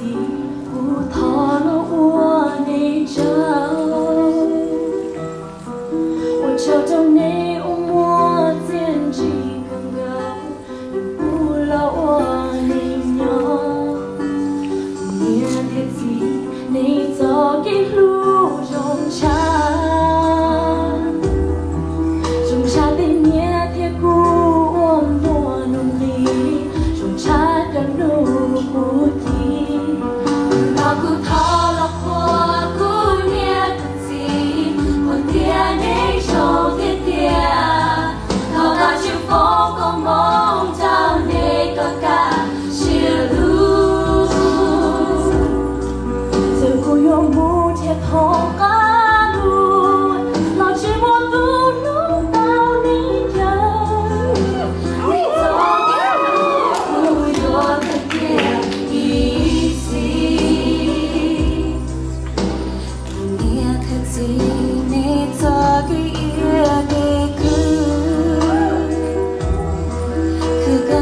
see.